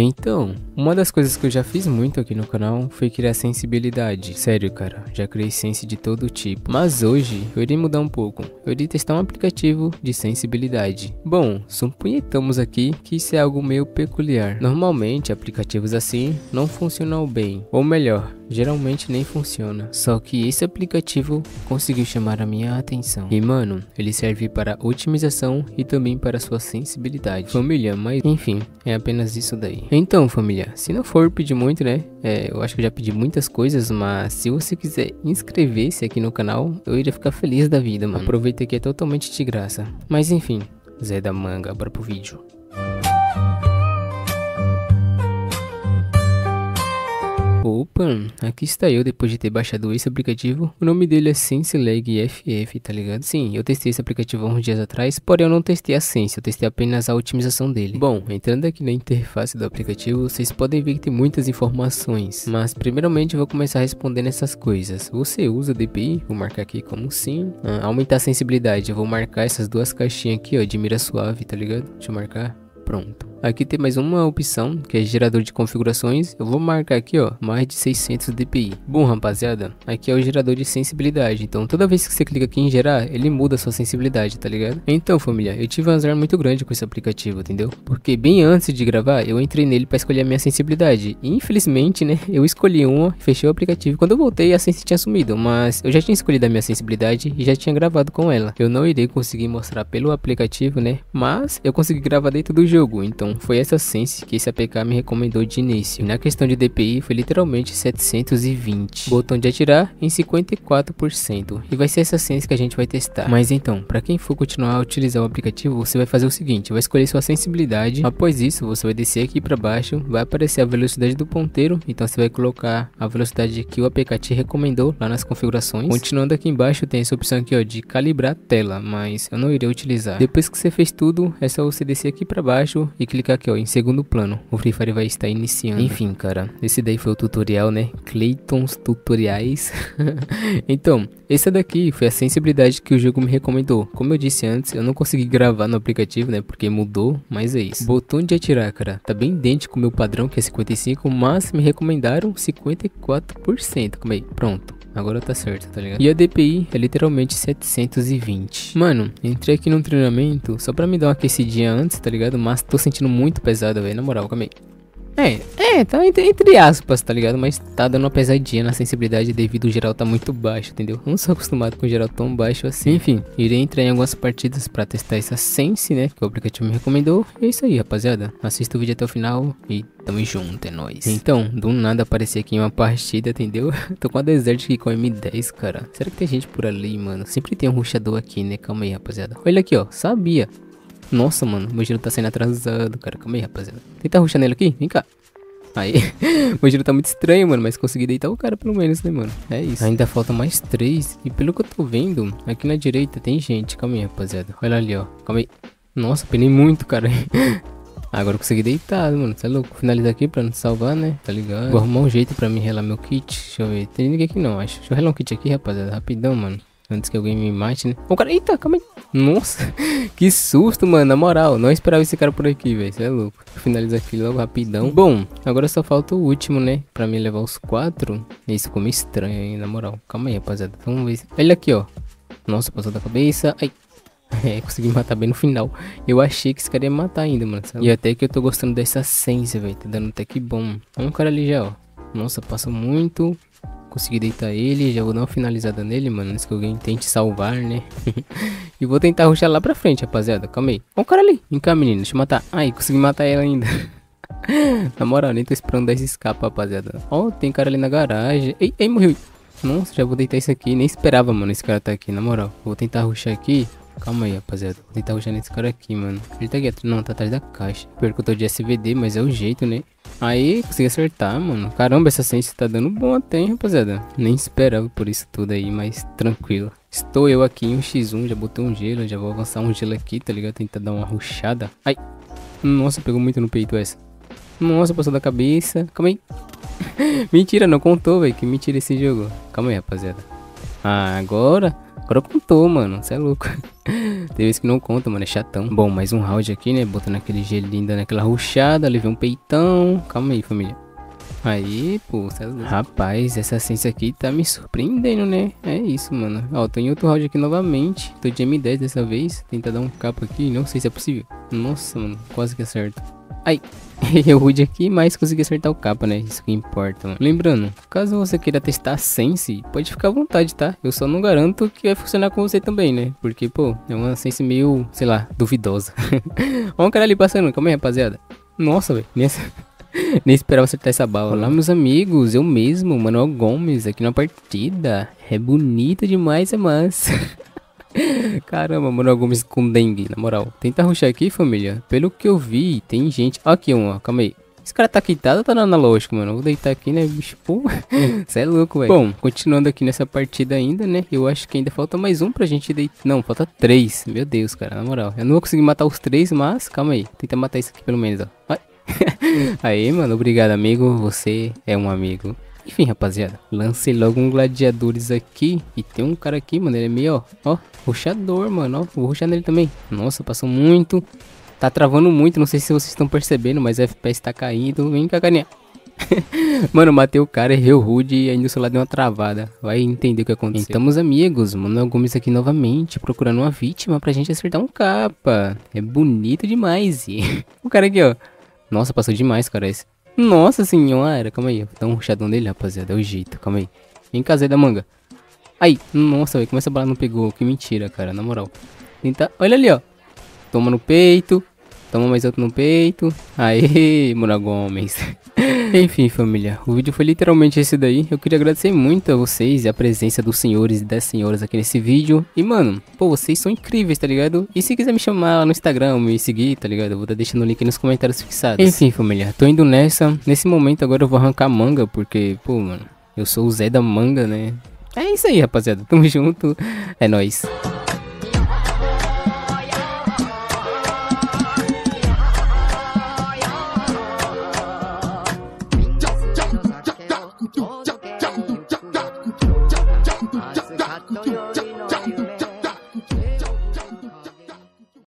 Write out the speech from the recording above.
Então, uma das coisas que eu já fiz muito aqui no canal foi criar sensibilidade. Sério, cara, já criei sense de todo tipo. Mas hoje eu irei mudar um pouco. Eu irei testar um aplicativo de sensibilidade. Bom, suponhamos aqui que isso é algo meio peculiar. Normalmente, aplicativos assim não funcionam bem. Ou melhor, geralmente nem funciona. Só que esse aplicativo conseguiu chamar a minha atenção. E mano, ele serve para otimização e também para sua sensibilidade. Família, mas enfim, é apenas isso daí. Então família, se não for pedir muito né, é, eu acho que eu já pedi muitas coisas, mas se você quiser inscrever-se aqui no canal, eu iria ficar feliz da vida, mano. Aproveita que é totalmente de graça. Mas enfim, Zé da Manga, bora pro vídeo. Opa, aqui está eu depois de ter baixado esse aplicativo. O nome dele é SenseLag FF, tá ligado? Sim, eu testei esse aplicativo há uns dias atrás, porém eu não testei a Sense, eu testei apenas a otimização dele. Bom, entrando aqui na interface do aplicativo, vocês podem ver que tem muitas informações. Mas primeiramente eu vou começar respondendo essas coisas. Você usa DPI? Vou marcar aqui como sim. Ah, aumentar a sensibilidade, eu vou marcar essas duas caixinhas aqui, ó, de mira suave, tá ligado? Deixa eu marcar. Pronto. Aqui tem mais uma opção, que é gerador de configurações. Eu vou marcar aqui, ó, mais de 600 dpi. Bom, rapaziada, aqui é o gerador de sensibilidade. Então, toda vez que você clica aqui em gerar, ele muda a sua sensibilidade, tá ligado? Então, família, eu tive um azar muito grande com esse aplicativo, entendeu? Porque bem antes de gravar, eu entrei nele para escolher a minha sensibilidade. E, infelizmente, né, eu escolhi uma, fechei o aplicativo. Quando eu voltei, a sensi tinha sumido. Mas eu já tinha escolhido a minha sensibilidade e já tinha gravado com ela. Eu não irei conseguir mostrar pelo aplicativo, né? Mas eu consegui gravar dentro do jogo. Então, foi essa sense que esse APK me recomendou de início. Na questão de DPI foi literalmente 720. Botão de atirar em 54%. E vai ser essa sense que a gente vai testar. Mas então, para quem for continuar a utilizar o aplicativo, você vai fazer o seguinte, vai escolher sua sensibilidade. Após isso, você vai descer aqui para baixo, vai aparecer a velocidade do ponteiro, então você vai colocar a velocidade que o APK te recomendou lá nas configurações. Continuando aqui embaixo tem essa opção aqui ó, de calibrar a tela, mas eu não irei utilizar. Depois que você fez tudo, é só você descer aqui para baixo e clicar aqui, ó, em segundo plano. O Free Fire vai estar iniciando. Enfim, cara, esse daí foi o tutorial, né? Claytons Tutoriais. então, essa daqui foi a sensibilidade que o jogo me recomendou. Como eu disse antes, eu não consegui gravar no aplicativo, né? Porque mudou, mas é isso. Botão de atirar, cara, tá bem idêntico ao meu padrão, que é 55, mas me recomendaram 54%. Como aí? Pronto. Agora tá certo, tá ligado? E a DPI é literalmente 720. Mano, entrei aqui no treinamento só pra me dar uma aquecidinha antes, tá ligado? Mas tô sentindo muito pesado, velho. Na moral, calma aí. É, é, tá entre, entre, aspas, tá ligado? Mas tá dando uma pesadinha na sensibilidade devido o geral tá muito baixo, entendeu? Não sou acostumado com o geral tão baixo assim. Enfim, irei entrar em algumas partidas pra testar essa Sense, né? Que o aplicativo me recomendou. E é isso aí, rapaziada. Assista o vídeo até o final e tamo junto, é nóis. Então, do nada aparecer aqui em uma partida, entendeu? Tô com a Desert aqui com M10, cara. Será que tem gente por ali, mano? Sempre tem um ruxador aqui, né? Calma aí, rapaziada. Olha aqui, ó. Sabia. Nossa, mano, meu giro tá saindo atrasado, cara. Calma aí, rapaziada. Tenta ruxar nele aqui, vem cá. Aí, meu giro tá muito estranho, mano, mas consegui deitar o cara pelo menos, né, mano? É isso. Ainda falta mais três. E pelo que eu tô vendo, aqui na direita tem gente. Calma aí, rapaziada. Olha ali, ó. Calma aí. Nossa, penei muito, cara. Agora eu consegui deitar, mano. Você é louco? Finalizar aqui pra não salvar, né? Tá ligado? Vou arrumar um jeito pra me relar meu kit. Deixa eu ver. Tem ninguém aqui não, acho. Deixa eu relar um kit aqui, rapaziada. Rapidão, mano. Antes que alguém me mate, né? O cara, eita, calma aí. Nossa, que susto, mano. Na moral, não esperava esse cara por aqui, velho. Você é louco. Vou finalizar aqui logo rapidão. Bom, agora só falta o último, né? Pra me levar os quatro. Isso meio estranho aí, na moral. Calma aí, rapaziada. Vamos ver. Olha aqui, ó. Nossa, passou da cabeça. Ai. É, consegui matar bem no final. Eu achei que esse cara ia matar ainda, mano. Sabe? E até que eu tô gostando dessa sense, velho. Tá dando até que bom. Olha um cara ali já, ó. Nossa, passa muito. Consegui deitar ele, já vou dar uma finalizada nele, mano. Antes que alguém tente salvar, né? e vou tentar ruxar lá pra frente, rapaziada. Calma aí. Ó o cara ali. Vem cá, menino. Deixa eu matar. Ai, consegui matar ela ainda. na moral, nem tô esperando dar esse escape, rapaziada. Ó, tem cara ali na garagem. Ei, ei, morreu. Nossa, já vou deitar isso aqui. Nem esperava, mano, esse cara tá aqui, na moral. Vou tentar ruxar aqui. Calma aí, rapaziada. Vou tentar ruxar nesse cara aqui, mano. Ele tá aqui. Não, tá atrás da caixa. Pior que eu tô de SVD, mas é o jeito, né? Aí, consegui acertar, mano. Caramba, essa sense tá dando bom até, hein, rapaziada. Nem esperava por isso tudo aí, mas tranquilo. Estou eu aqui em um x1, já botei um gelo, já vou avançar um gelo aqui, tá ligado? Tentar dar uma ruchada. Ai, nossa, pegou muito no peito essa. Nossa, passou da cabeça. Calma aí. mentira, não contou, velho. Que mentira esse jogo. Calma aí, rapaziada. Ah, agora... Agora contou, mano. Você é louco. Tem vezes que não conta, mano. É chatão. Bom, mais um round aqui, né? Botando aquele gelinho, dando aquela ruchada. Levei um peitão. Calma aí, família. Aí, pô, é rapaz, essa ciência aqui tá me surpreendendo, né? É isso, mano. Ó, tô em outro round aqui novamente. Tô de M10 dessa vez. Tentar dar um capa aqui. Não sei se é possível. Nossa, mano. Quase que acerto. Ai, eu rude aqui, mas consegui acertar o capa, né? Isso que importa, mano. Lembrando, caso você queira testar a Sense, pode ficar à vontade, tá? Eu só não garanto que vai funcionar com você também, né? Porque, pô, é uma Sense meio, sei lá, duvidosa. Olha um cara ali passando, calma aí, rapaziada. Nossa, velho, nessa... Nem esperava acertar essa bala. Olá, meus amigos, eu mesmo, Manuel Gomes, aqui na partida. É bonita demais, é massa. Caramba, Manuel Gomes com dengue, na moral. Tenta ruxar aqui, família. Pelo que eu vi, tem gente... Aqui um, calma aí. Esse cara tá quitado ou tá no analógico, mano? Vou deitar aqui, né, bicho? Pô, você é louco, velho. Bom, continuando aqui nessa partida ainda, né? Eu acho que ainda falta mais um pra gente deitar. Não, falta três. Meu Deus, cara, na moral. Eu não vou conseguir matar os três, mas calma aí. Tenta matar isso aqui pelo menos, ó. Aí, mano, obrigado, amigo. Você é um amigo. Enfim, rapaziada, lancei logo um gladiadores aqui. E tem um cara aqui, mano, ele é meio, ó, ó, ruxador, mano, ó. Vou ruxar nele também. Nossa, passou muito. Tá travando muito, não sei se vocês estão percebendo, mas FPS tá caindo. Vem cá, carinha. mano, matei o cara, errei o rude e ainda o celular deu uma travada. Vai entender o que aconteceu. Estamos amigos, mano, Gomes aqui novamente, procurando uma vítima pra gente acertar um capa. É bonito demais. o cara aqui, ó. Nossa, passou demais, cara, esse. Nossa senhora, calma aí. Dá um ruxadão nele, rapaziada. É o jeito, calma aí. Vem casei da manga. Aí, nossa, velho, como essa bala não pegou? Que mentira, cara, na moral. Tenta... Olha ali, ó. Toma no peito. Toma mais outro no peito. Aê, Mura Gomes. Enfim, família, o vídeo foi literalmente esse daí. Eu queria agradecer muito a vocês e a presença dos senhores e das senhoras aqui nesse vídeo. E, mano, pô, vocês são incríveis, tá ligado? E se quiser me chamar lá no Instagram, me seguir, tá ligado? Eu vou estar deixando o link nos comentários fixados. Enfim, família, tô indo nessa. Nesse momento agora eu vou arrancar manga, porque, pô, mano, eu sou o Zé da manga, né? É isso aí, rapaziada. Tamo junto. É nóis.